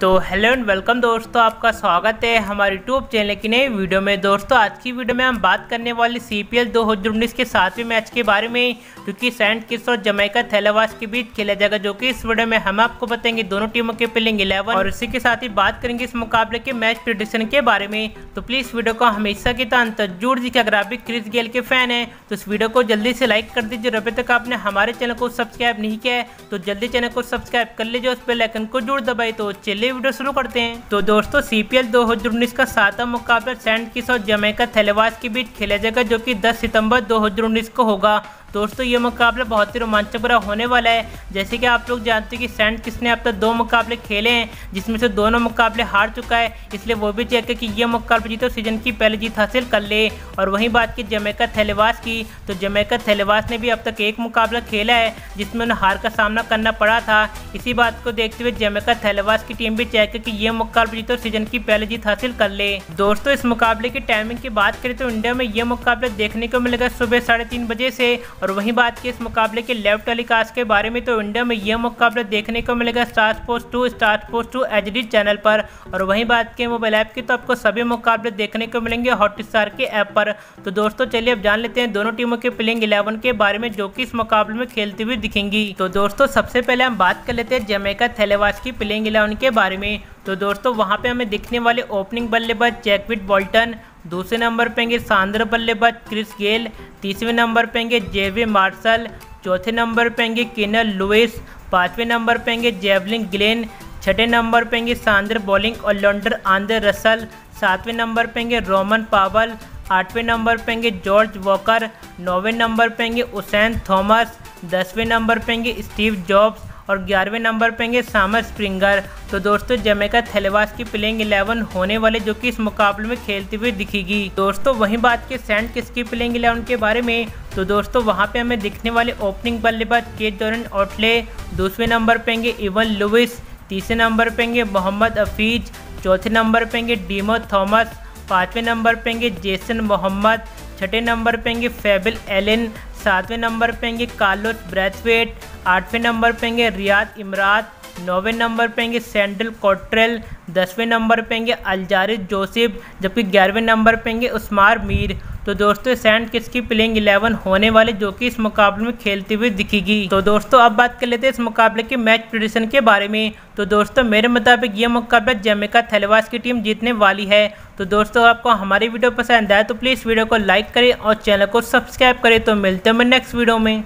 तो hello and welcome दोस्तों, आपका स्वागत है हमारे यूट्यूब चैनल की नई वीडियो में। दोस्तों, आज की वीडियो में हम बात करने वाले सी पी एल दो हज़ार उन्नीस के सातवें मैच के बारे में, जो कि सेंट किस और जमैका थैलावास के बीच खेला जाएगा, जो कि इस वीडियो में हम आपको बताएँगे। दोनों टीमों के प्लेइंग इलेवन और इसी के साथ ही बात करेंगे इस मुकाबले के मैच प्रिडिक्शन के बारे में। तो प्लीज़ वीडियो को हमेशा की तरह अंतर जुड़ दीजिए अगर आप भी क्रिस गेल के फ़ैन है तो इस वीडियो को जल्दी से लाइक कर दीजिए। अभी तक आपने हमारे चैनल को सब्सक्राइब नहीं किया है तो जल्दी चैनल को सब्सक्राइब कर लीजिए उस पर लाइकन को जुड़ दबाई तो चलिए वीडियो शुरू करते हैं। हैं तो दोस्तों सीपीएल 2019 का सातवां मुकाबला सेंट किस और जमैका थैलेवास के बीच खेला जाएगा, जो कि 10 सितंबर 2019 को होगा। दोस्तों, ये मुकाबला बहुत ही रोमांचक भरा होने वाला है। जैसे कि आप लोग जानते हैं कि सेंट किस ने अब तक दो मुकाबले खेले हैं, जिसमें से दोनों मुकाबले हार चुका है। इसलिए वो भी चाहते कि ये मुकाबला जीतो, सीज़न की पहली जीत हासिल कर ले। और वहीं बात की जमैका थैलेवास की तो जमैका थैलेवास ने भी अब तक एक मुकाबला खेला है, जिसमें उन्हें हार का सामना करना पड़ा था। इसी बात को देखते हुए जमैका थैलेवास की टीम भी चाहती कि ये मुकाबला जीतो, सीज़न की पहली जीत हासिल कर ले। दोस्तों, इस मुकाबले की टाइमिंग की बात करें तो इंडिया में ये मुकाबला देखने को मिलेगा सुबह साढ़े बजे से और वहीं बात की इस मुकाबले के लेफ़्ट टेलीकास्ट के बारे में तो इंडिया में यह मुकाबला देखने को मिलेगा star sports two, star sports two H channel पर। और वहीं बात की मोबाइल ऐप की तो आपको सभी मुकाबले देखने को मिलेंगे हॉटस्टार के ऐप पर। तो दोस्तों, चलिए अब जान लेते हैं दोनों टीमों के प्लेइंग इलेवन के बारे में, जो कि इस मुकाबले में खेलती हुई दिखेंगी। तो दोस्तों, सबसे पहले हम बात कर लेते हैं जमेका थैलेवास की प्लेइंग इलेवन के बारे में। तो दोस्तों, वहाँ पे हमें दिखने वाले ओपनिंग बल्लेबाज जैकविट बॉल्टन दूसरे नंबर पे होंगे शानदार बल्लेबाज क्रिस गेल, तीसरे नंबर पे होंगे जेवे मार्शल, चौथे नंबर पे होंगे किनर लुइस, पाँचवें नंबर पे होंगे जेवलिन ग्लेन, छठे नंबर पे होंगे शानदार बॉलिंग ऑलराउंडर आंदर रसल, सातवें नंबर पे होंगे रोमन पावल, आठवें नंबर पे होंगे जॉर्ज वॉकर, नौवें नंबर पे होंगे उसैन थॉमस, दसवें नंबर पे होंगे स्टीव जॉब्स और ग्यारहवें नंबर पे होंगे सामर स्प्रिंगर। तो दोस्तों, जमेका थैलेवास की प्लेइंग इलेवन होने वाले जो कि इस मुकाबले में खेलते हुए दिखेगी। दोस्तों, वहीं बात के सेंट किस की प्लेइंग इलेवन के बारे में तो दोस्तों, वहाँ पे हमें दिखने वाले ओपनिंग बल्लेबाज के दौरान ओटले, दूसरे नंबर पे होंगे इवन लुइस, तीसरे नंबर पे होंगे मोहम्मद अफीज, चौथे नंबर पे होंगे डीमो थॉमस, पाँचवें नंबर पे होंगे जेसन मोहम्मद, छठे नंबर पे होंगे फेबिल एलिन, सातवें नंबर पे होंगे कार्लोस ब्रैथवेट आठवें नंबर पे होंगे रियाद इमरात नौवें नंबर पे होंगे सैंडल कोट्रेल, दसवें नंबर पे होंगे अलजारिस जोसेफ, जबकि ग्यारहवें नंबर पे होंगे उस्मार मीर। तो दोस्तों, सैंड किस की प्लेइंग इलेवन होने वाले जो कि इस मुकाबले में खेलती हुई दिखेगी? तो दोस्तों, अब बात कर लेते हैं इस मुकाबले के मैच प्रिडिशन के बारे में। तो दोस्तों, मेरे मुताबिक ये मुकाबला जमेका थैलवास की टीम जीतने वाली है। तो दोस्तों, आपको हमारी वीडियो पसंद आए तो प्लीज़ वीडियो को लाइक करें और चैनल को सब्सक्राइब करें। तो मिलते हैं नेक्स्ट वीडियो में।